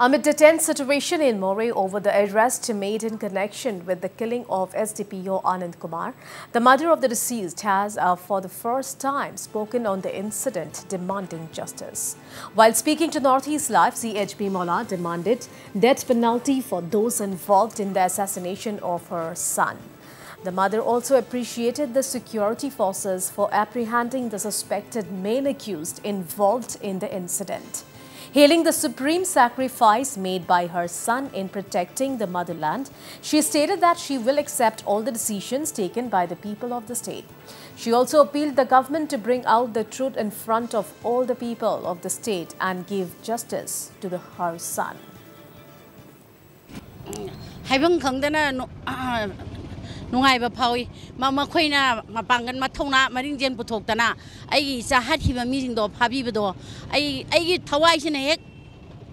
Amid the tense situation in Moreh over the arrest made in connection with the killing of SDPO Anand Kumar, the mother of the deceased has uh, for the first time spoken on the incident demanding justice. While speaking to Northeast Live, CHP Mola demanded death penalty for those involved in the assassination of her son. The mother also appreciated the security forces for apprehending the suspected male accused involved in the incident. Hailing the supreme sacrifice made by her son in protecting the motherland, she stated that she will accept all the decisions taken by the people of the state. She also appealed the government to bring out the truth in front of all the people of the state and give justice to the, her son. ꯍꯥꯏꯐꯝ ꯈꯪꯗꯅ ꯅꯨꯡꯉꯥꯏꯕ ꯐꯥꯎꯏ ꯃꯈꯣꯏꯅ ꯃꯄꯥꯡꯒꯜ ꯃꯊꯧꯅꯥ ꯃꯔꯤꯡꯖꯦꯜ ꯄꯨꯊꯣꯛꯇꯅ ꯑꯩꯒꯤ ꯏꯆꯥ ꯍꯥꯠꯈꯤꯕ ꯃꯤꯁꯤꯡꯗꯣ ꯐꯥꯕꯤꯕꯗꯣ ꯑꯩ ꯑꯩꯒꯤ ꯊꯋꯥꯏꯁꯤꯅ ꯍꯦꯛ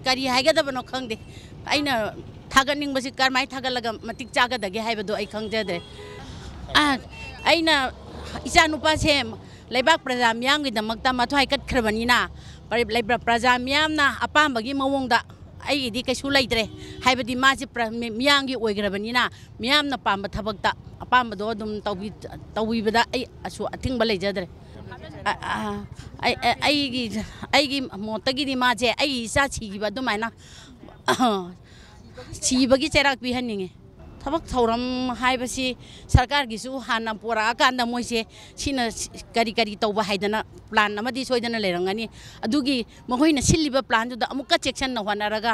ꯀꯔꯤ ꯍꯥꯏꯒꯗꯕꯅꯣ ꯈꯪꯗꯦ ꯑꯩꯅ ꯊꯥꯒꯠꯅꯤꯡꯕꯁꯤ ꯀꯔꯝꯍꯥꯏꯅ ꯊꯥꯒꯠꯂꯒ ꯃꯇꯤꯛ ꯆꯥꯒꯗꯒꯦ ꯍꯥꯏꯕꯗꯣ ꯑꯩ ꯈꯪꯖꯗ꯭ꯔꯦ ꯑꯩꯅ ꯏꯆꯥ ꯅꯨꯄꯥꯁꯦ ꯂꯩꯕꯥꯛ ꯄ꯭ꯔꯖꯥ ꯃꯤꯌꯥꯝꯒꯤꯗꯃꯛꯇ ꯃꯊ꯭ꯋꯥꯏ ꯀꯠꯈ꯭ꯔꯕꯅꯤꯅ ꯄ꯭ꯔꯖꯥ ꯃꯤꯌꯥꯝꯅ ꯑꯄꯥꯝꯕꯒꯤ ꯃꯑꯣꯡꯗ ꯑꯩꯒꯤꯗꯤ ꯀꯩꯁꯨ ꯂꯩꯇ꯭ꯔꯦ ꯍꯥꯏꯕꯗꯤ ꯃꯥꯁꯤ ꯃꯤꯌꯥꯝꯒꯤ ꯑꯣꯏꯈ꯭ꯔꯕꯅꯤꯅ ꯃꯤꯌꯥꯝꯅ ꯄꯥꯝꯕ ꯊꯕꯛꯇ ꯑꯄꯥꯝꯕꯗꯣ ꯑꯗꯨꯝ ꯇꯧꯕꯤꯕꯗ ꯑꯩ ꯑꯁꯨ ꯑꯊꯤꯡꯕ ꯂꯩꯖꯗ꯭ꯔꯦ ꯑꯩꯒꯤ ꯑꯩꯒꯤ ꯃꯣꯠꯇꯒꯤꯗꯤ ꯃꯥꯁꯦ ꯑꯩꯒꯤ ꯏꯆꯥ ꯁꯤꯈꯤꯕ ꯑꯗꯨꯃꯥꯏꯅ ꯁꯤꯕꯒꯤ ꯆꯩꯔꯥꯛ ꯄꯤꯍꯟꯅꯤꯡꯉꯤ ꯊꯕꯛ ꯊꯧꯔꯝ ꯍꯥꯏꯕꯁꯤ ꯁꯔꯀꯥꯔꯒꯤꯁꯨ ꯍꯥꯟꯅ ꯄꯣꯔꯛꯑꯀꯥꯟꯗ ꯃꯣꯏꯁꯦ ꯁꯤꯅ ꯀꯔꯤ ꯀꯔꯤ ꯇꯧꯕ ꯍꯥꯏꯗꯅ ꯄ꯭ꯂꯥꯟ ꯑꯃꯗꯤ ꯁꯣꯏꯗꯅ ꯂꯩꯔꯝꯒꯅꯤ ꯑꯗꯨꯒꯤ ꯃꯈꯣꯏꯅ ꯁꯤꯜꯂꯤꯕ ꯄ꯭ꯂꯥꯟꯗꯨꯗ ꯑꯃꯨꯛꯀ ꯆꯦꯛꯁꯤꯟꯅ ꯍꯣꯠꯅꯔꯒ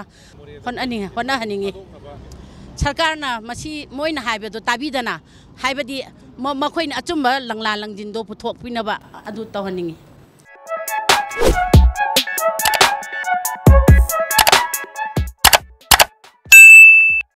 ꯍꯣꯠꯅꯅꯤꯡꯉꯤ ꯍꯣꯠꯅꯍꯟꯅꯤꯡꯉꯤ ꯁꯔꯀꯥꯔꯅ ꯃꯁꯤ ꯃꯣꯏꯅ ꯍꯥꯏꯕꯗꯣ ꯇꯥꯕꯤꯗꯅ ꯍꯥꯏꯕꯗꯤ ꯃꯈꯣꯏꯅ ꯑꯆꯨꯝꯕ ꯂꯪꯂꯥ ꯂꯪꯖꯤꯟꯗꯣ ꯄꯨꯊꯣꯛꯄꯤꯅꯕ ꯑꯗꯨ ꯇꯧꯍꯟꯅꯤꯡꯉꯤ